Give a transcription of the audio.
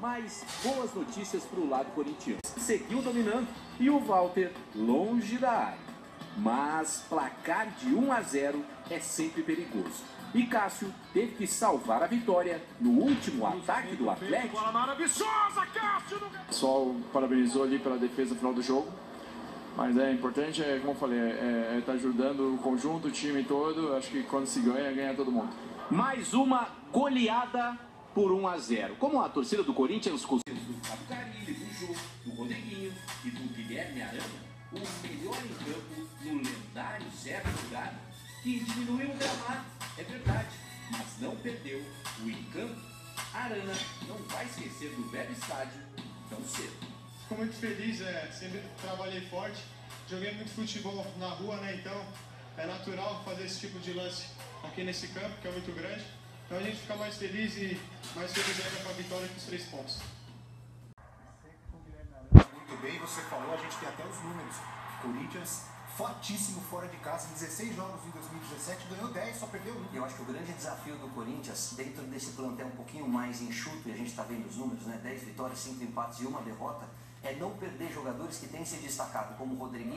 Mas boas notícias para o lado corintiano. Seguiu dominando e o Walter longe da área. Mas placar de 1 a 0 é sempre perigoso. E Cássio teve que salvar a vitória no último ataque do Atlético. O pessoal parabenizou ali pela defesa no final do jogo. Mas é importante, é, como eu falei, é estar tá ajudando o conjunto, o time todo. Acho que quando se ganha, ganha todo mundo. Mais uma goleada por 1 a 0. Como a torcida do Corinthians com do Fábio Carilli, do Jô, do Rodriguinho e do Guilherme Arana, o melhor em campo no lendário Zero Lugar, que diminuiu o gramado, é verdade, mas não perdeu o encanto. Arana não vai esquecer do velho estádio tão cedo. Fico muito feliz, é, sempre trabalhei forte, joguei muito futebol na rua, né? Então é natural fazer esse tipo de lance aqui nesse campo, que é muito grande. Então a gente fica mais feliz e mais feliz ainda com a vitória com os três pontos. Muito bem, você falou, a gente tem até os números. Corinthians fortíssimo fora de casa, 16 jogos em 2017, ganhou 10, só perdeu um. Eu acho que o grande desafio do Corinthians, dentro desse plantel um pouquinho mais enxuto, e a gente está vendo os números, né? 10 vitórias, 5 empates e uma derrota, é não perder jogadores que têm se destacado, como o Rodriguinho.